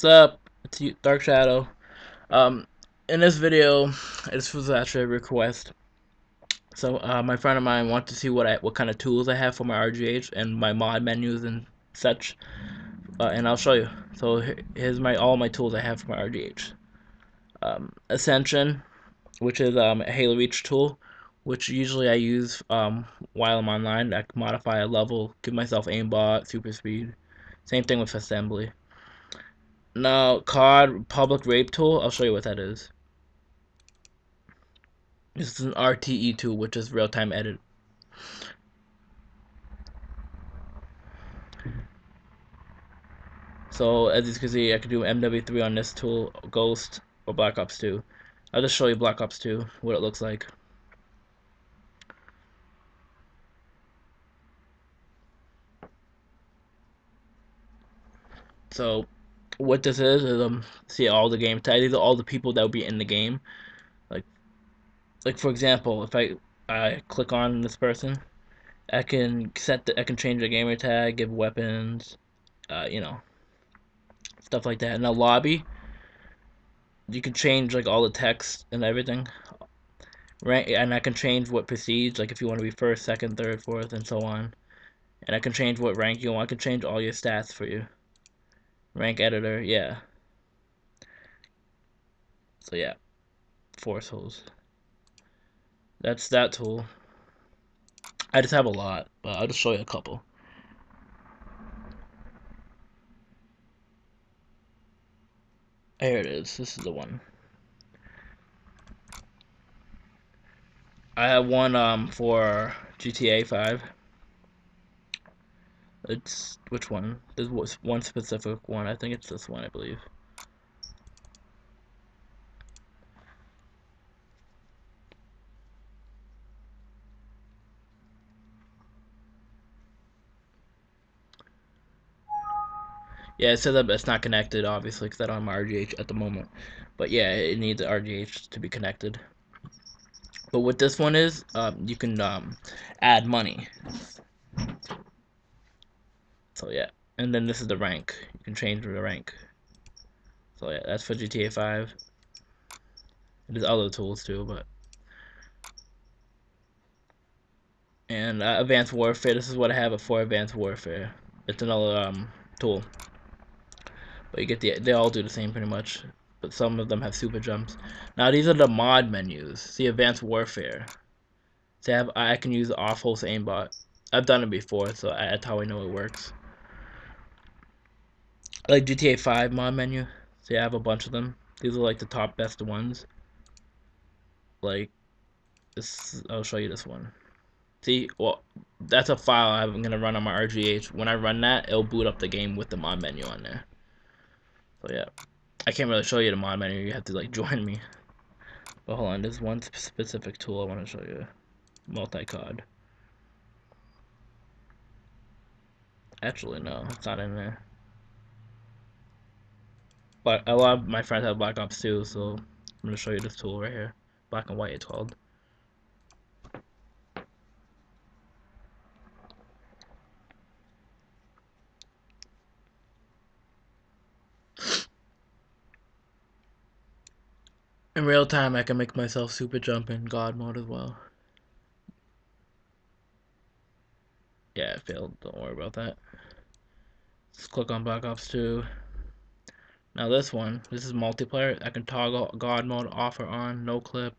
What's up? It's Dark Shadow. Um, in this video, this was actually a request. So uh, my friend of mine wanted to see what I what kind of tools I have for my RGH and my mod menus and such, uh, and I'll show you. So here's my all my tools I have for my RGH. Um, Ascension, which is um, a Halo Reach tool, which usually I use um, while I'm online. I can modify a level, give myself aimbot, super speed. Same thing with assembly. Now, COD public rape tool, I'll show you what that is. This is an RTE tool, which is real-time edit. So, as you can see, I can do MW3 on this tool, Ghost, or Black Ops 2. I'll just show you Black Ops 2, what it looks like. So, what this is is um see all the game tags. These are all the people that will be in the game. Like like for example, if I I click on this person, I can set the I can change the gamer tag, give weapons, uh, you know, stuff like that. In a lobby, you can change like all the text and everything. Rank and I can change what prestige, like if you want to be first, second, third, fourth, and so on. And I can change what rank you want. I can change all your stats for you. Rank editor, yeah. So yeah, force host. That's that tool. I just have a lot, but I'll just show you a couple. Here it is. This is the one. I have one um for GTA 5. It's which one? There's one specific one. I think it's this one, I believe. Yeah, it says that it's not connected, obviously, because I don't have my RGH at the moment. But yeah, it needs RGH to be connected. But what this one is, um, you can um, add money. So yeah, and then this is the rank. You can change the rank. So yeah, that's for GTA 5. There's other tools too, but and uh, Advanced Warfare. This is what I have for Advanced Warfare. It's another um, tool, but you get the they all do the same pretty much, but some of them have super jumps. Now these are the mod menus. See Advanced Warfare. Have, I can use off host aimbot. I've done it before, so that's how I know it works like GTA 5 mod menu. See, I have a bunch of them. These are like the top best ones. Like this, I'll show you this one. See, well, that's a file I'm gonna run on my RGH. When I run that, it'll boot up the game with the mod menu on there. So yeah, I can't really show you the mod menu. You have to like join me. But hold on, there's one specific tool I want to show you. Multi-cod. Actually, no, it's not in there but a lot of my friends have Black Ops 2, so I'm to show you this tool right here. Black and white it's called. In real time, I can make myself super jump in God mode as well. Yeah, it failed. Don't worry about that. Let's click on Black Ops 2. Now this one, this is multiplayer. I can toggle God mode off or on, no clip,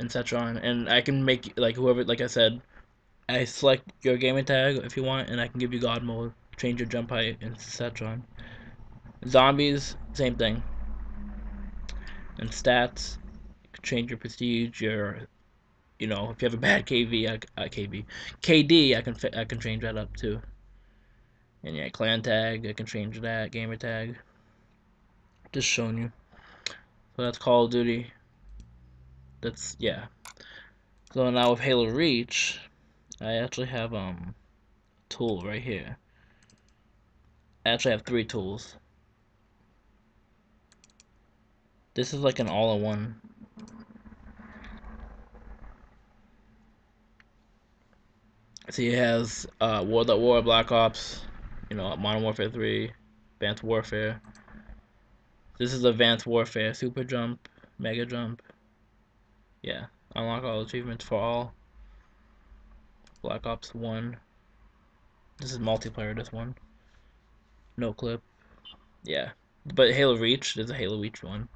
etc. On, and I can make like whoever, like I said, I select your gaming tag if you want, and I can give you God mode, change your jump height, etc. Zombies, same thing. And stats, change your prestige, your, you know, if you have a bad KV, I, uh, KV, KD, I can I can change that up too. And yeah, clan tag, I can change that, gamer tag just showing you. So that's Call of Duty. That's yeah. So now with Halo Reach, I actually have um a tool right here. I actually have three tools. This is like an all-in-one. See, it has uh, World at War, Black Ops, you know, Modern Warfare 3, Advanced Warfare, This is Advanced Warfare, Super Jump, Mega Jump. Yeah, unlock all achievements for all. Black Ops 1. This is multiplayer, this one. No clip. Yeah. But Halo Reach, there's a Halo Reach one.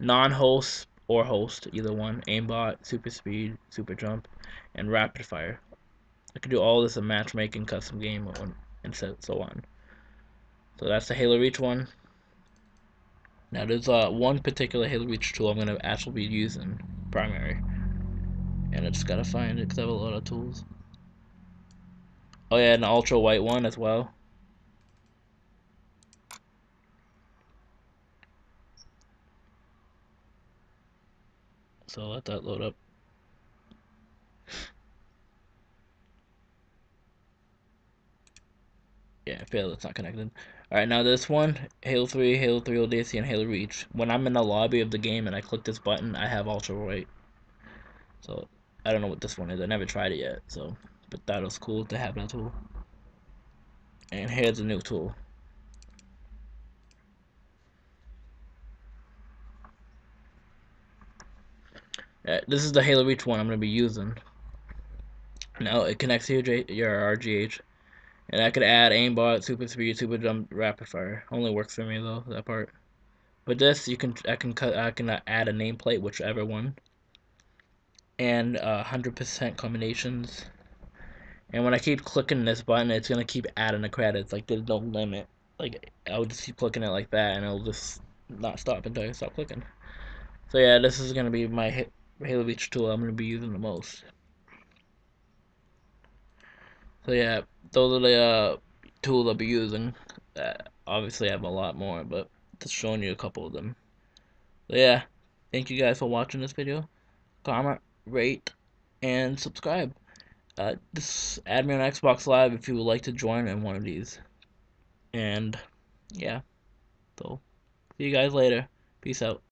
Non-host or host, either one. Aimbot, Super Speed, Super Jump, and Rapid Fire. I can do all this in matchmaking, custom game, and so, so on. So that's the Halo Reach one. Now there's uh, one particular Halo Reach tool I'm going to actually be using, primary. And I just gotta find it because I have a lot of tools. Oh yeah, an ultra white one as well. So let that load up. Yeah, I failed, it's not connected. Alright, now this one, Halo 3, Halo 3 ODST, and Halo Reach. When I'm in the lobby of the game and I click this button, I have ultra white. So, I don't know what this one is. I never tried it yet, so but that was cool to have that tool. And here's a new tool. Uh, this is the Halo Reach one I'm going to be using. Now it connects to your, your RGH. And I could add aimbot, super speed, super jump, rapid fire. Only works for me though, that part. But this, you can I can cut I can add a nameplate, whichever one. And 100% uh, commendations. And when I keep clicking this button, it's gonna keep adding the credits. Like there's no limit. Like I'll just keep clicking it like that, and it'll just not stop until I stop clicking. So yeah, this is gonna be my Halo Reach tool I'm gonna be using the most. So yeah, those are the uh, tools I'll be using. Uh, obviously, I have a lot more, but just showing you a couple of them. So yeah, thank you guys for watching this video. Comment, rate, and subscribe. Uh, just add me on Xbox Live if you would like to join in one of these. And, yeah. So, see you guys later. Peace out.